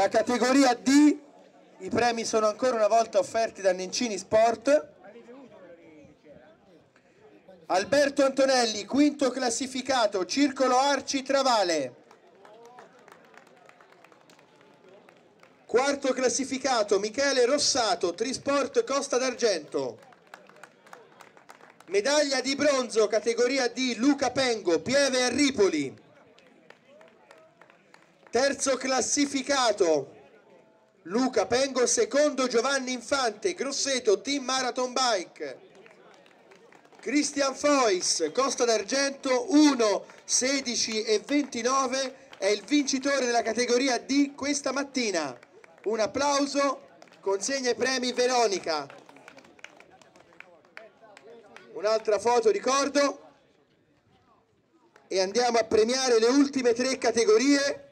La categoria D, i premi sono ancora una volta offerti da Nencini Sport. Alberto Antonelli, quinto classificato, Circolo Arci Travale. Quarto classificato, Michele Rossato, Trisport Costa d'Argento. Medaglia di bronzo, categoria D, Luca Pengo, Pieve a Ripoli. Terzo classificato, Luca Pengo, secondo Giovanni Infante, Grosseto, Team Marathon Bike. Cristian Fois, Costa d'Argento 1, 16 e 29 è il vincitore della categoria D questa mattina. Un applauso, consegna i premi Veronica. Un'altra foto ricordo e andiamo a premiare le ultime tre categorie